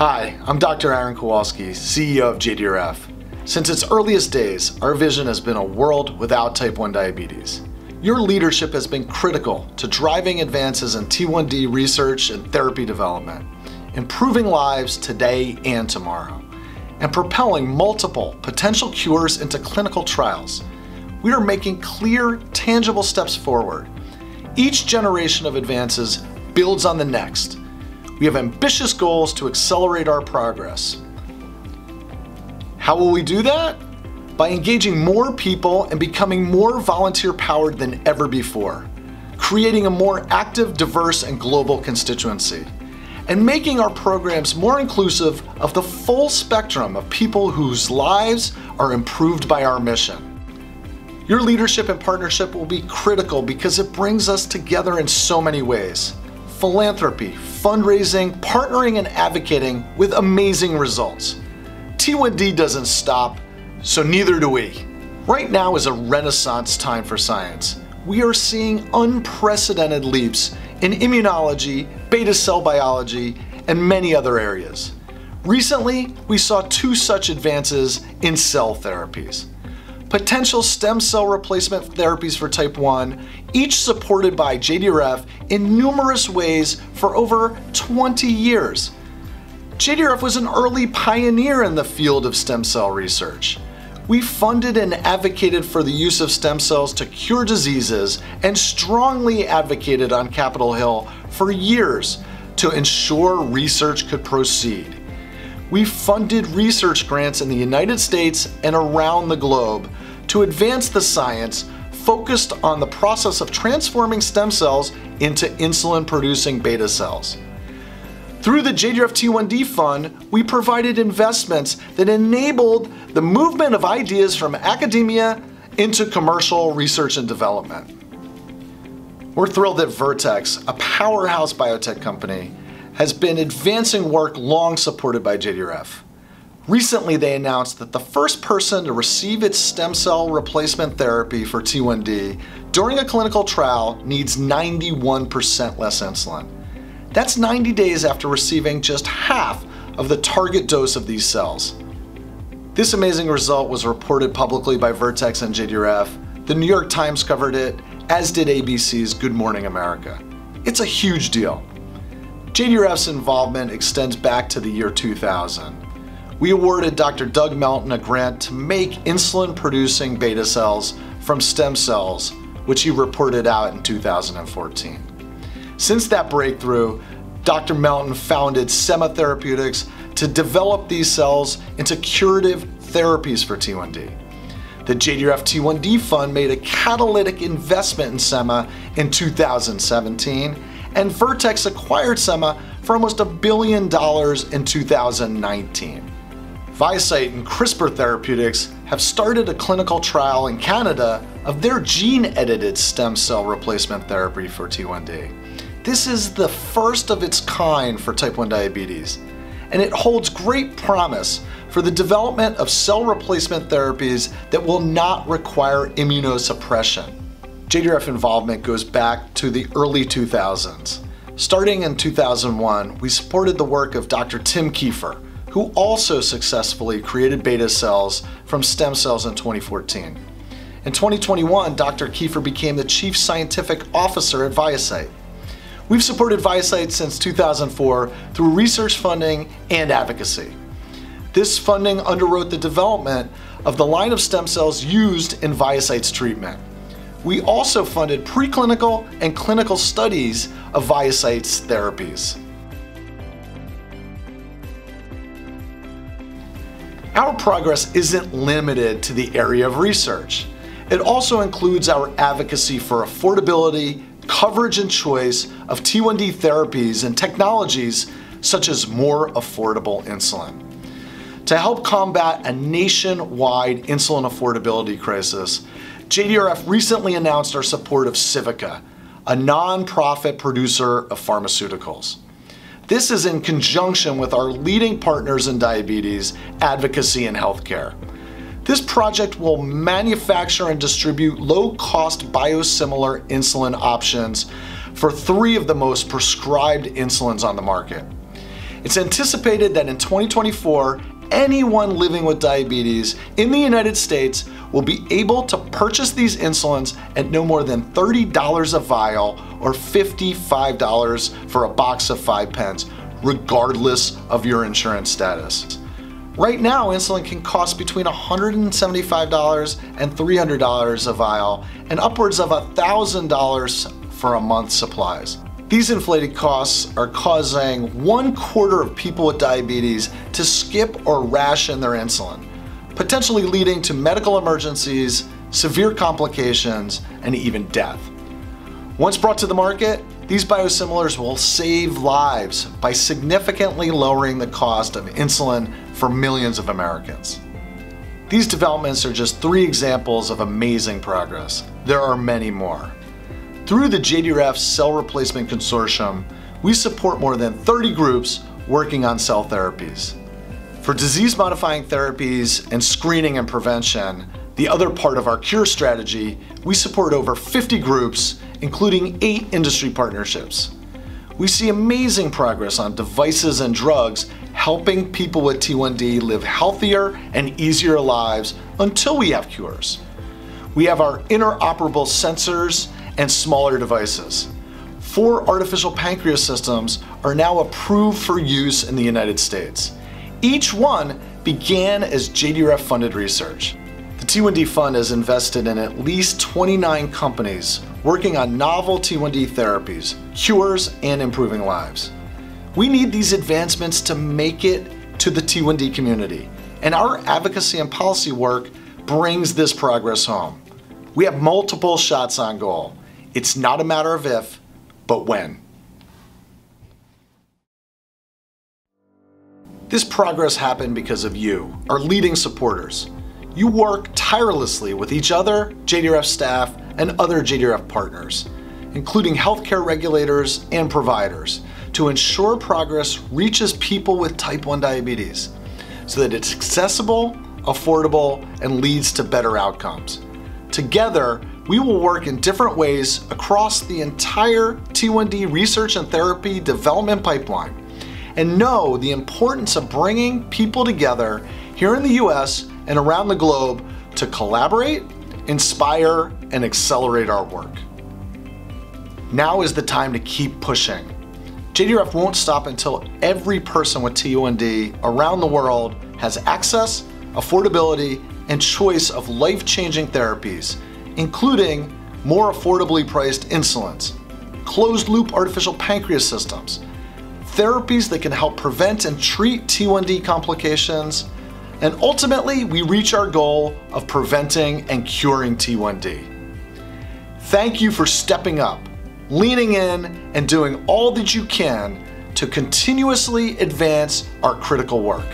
Hi, I'm Dr. Aaron Kowalski, CEO of JDRF. Since its earliest days, our vision has been a world without type 1 diabetes. Your leadership has been critical to driving advances in T1D research and therapy development, improving lives today and tomorrow, and propelling multiple potential cures into clinical trials. We are making clear, tangible steps forward. Each generation of advances builds on the next. We have ambitious goals to accelerate our progress. How will we do that? By engaging more people and becoming more volunteer powered than ever before, creating a more active, diverse, and global constituency, and making our programs more inclusive of the full spectrum of people whose lives are improved by our mission. Your leadership and partnership will be critical because it brings us together in so many ways. Philanthropy, fundraising, partnering, and advocating with amazing results. T1D doesn't stop, so neither do we. Right now is a renaissance time for science. We are seeing unprecedented leaps in immunology, beta cell biology, and many other areas. Recently, we saw two such advances in cell therapies potential stem cell replacement therapies for type 1, each supported by JDRF in numerous ways for over 20 years. JDRF was an early pioneer in the field of stem cell research. We funded and advocated for the use of stem cells to cure diseases and strongly advocated on Capitol Hill for years to ensure research could proceed. We funded research grants in the United States and around the globe to advance the science focused on the process of transforming stem cells into insulin producing beta cells. Through the JDRF T1D Fund, we provided investments that enabled the movement of ideas from academia into commercial research and development. We're thrilled that Vertex, a powerhouse biotech company, has been advancing work long supported by JDRF. Recently, they announced that the first person to receive its stem cell replacement therapy for T1D during a clinical trial needs 91% less insulin. That's 90 days after receiving just half of the target dose of these cells. This amazing result was reported publicly by Vertex and JDRF. The New York Times covered it, as did ABC's Good Morning America. It's a huge deal. JDRF's involvement extends back to the year 2000 we awarded Dr. Doug Melton a grant to make insulin producing beta cells from stem cells, which he reported out in 2014. Since that breakthrough, Dr. Melton founded Semma Therapeutics to develop these cells into curative therapies for T1D. The JDRF T1D Fund made a catalytic investment in Semma in 2017, and Vertex acquired Semma for almost a billion dollars in 2019. ViaCyte and CRISPR Therapeutics have started a clinical trial in Canada of their gene-edited stem cell replacement therapy for T1D. This is the first of its kind for type 1 diabetes, and it holds great promise for the development of cell replacement therapies that will not require immunosuppression. JDRF involvement goes back to the early 2000s. Starting in 2001, we supported the work of Dr. Tim Kieffer, who also successfully created beta cells from stem cells in 2014. In 2021, Dr. Kieffer became the Chief Scientific Officer at ViaCyte. We've supported ViaCyte since 2004 through research funding and advocacy. This funding underwrote the development of the line of stem cells used in ViaCyte's treatment. We also funded preclinical and clinical studies of ViaCyte's therapies. Our progress isn't limited to the area of research. It also includes our advocacy for affordability, coverage and choice of T1D therapies and technologies such as more affordable insulin. To help combat a nationwide insulin affordability crisis, JDRF recently announced our support of Civica, a nonprofit producer of pharmaceuticals. This is in conjunction with our leading partners in diabetes, advocacy, and healthcare. This project will manufacture and distribute low-cost biosimilar insulin options for three of the most prescribed insulins on the market. It's anticipated that in 2024, anyone living with diabetes in the United States will be able to purchase these insulins at no more than $30 a vial or $55 for a box of 5 pens, regardless of your insurance status. Right now, insulin can cost between $175 and $300 a vial and upwards of $1,000 for a month's supplies. These inflated costs are causing one quarter of people with diabetes to skip or ration their insulin, potentially leading to medical emergencies, severe complications, and even death. Once brought to the market, these biosimilars will save lives by significantly lowering the cost of insulin for millions of Americans. These developments are just three examples of amazing progress. There are many more. Through the JDRF Cell Replacement Consortium, we support more than 30 groups working on cell therapies. For disease modifying therapies and screening and prevention, the other part of our cure strategy, we support over 50 groups, including eight industry partnerships. We see amazing progress on devices and drugs helping people with T1D live healthier and easier lives until we have cures. We have our interoperable sensors and smaller devices. Four artificial pancreas systems are now approved for use in the United States. Each one began as JDRF funded research. The T1D Fund has invested in at least 29 companies working on novel T1D therapies, cures, and improving lives. We need these advancements to make it to the T1D community, and our advocacy and policy work brings this progress home. We have multiple shots on goal, it's not a matter of if, but when. This progress happened because of you, our leading supporters. You work tirelessly with each other, JDRF staff, and other JDRF partners, including healthcare regulators and providers, to ensure progress reaches people with type 1 diabetes so that it's accessible, affordable, and leads to better outcomes. Together, we will work in different ways across the entire T1D research and therapy development pipeline and know the importance of bringing people together here in the US and around the globe to collaborate, inspire, and accelerate our work. Now is the time to keep pushing. JDRF won't stop until every person with T1D around the world has access, affordability, and choice of life-changing therapies including more affordably priced insulins, closed loop artificial pancreas systems, therapies that can help prevent and treat T1D complications, and ultimately we reach our goal of preventing and curing T1D. Thank you for stepping up, leaning in, and doing all that you can to continuously advance our critical work.